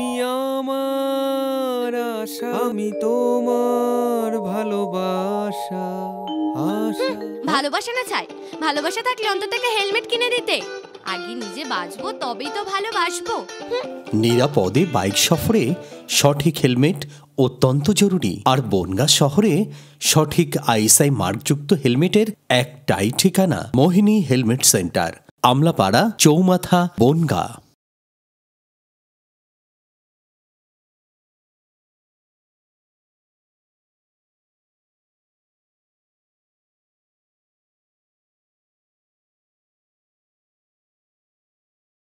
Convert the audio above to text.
তুমি আমার আশা আমি তোমার ভালোবাসা আশা। ভালোবাসা না চাই ভালোবাসা থাকলে অন্তত একটা হেলমেট কিনে দিতে। আগে নিজে বাঁচবো তবেই তো ভালোবাসবো। নিরাপদে বাইক সফরে সঠিক হেলমেট অত্যন্ত জরুরি। আর বনগাঁ শহরে সঠিক আইএসআই মার্কযুক্ত হেলমেটের একটাই ঠিকানা মোহিনী হেলমেট সেন্টার আমলাপাড়া চৌমাথা বনগাঁ।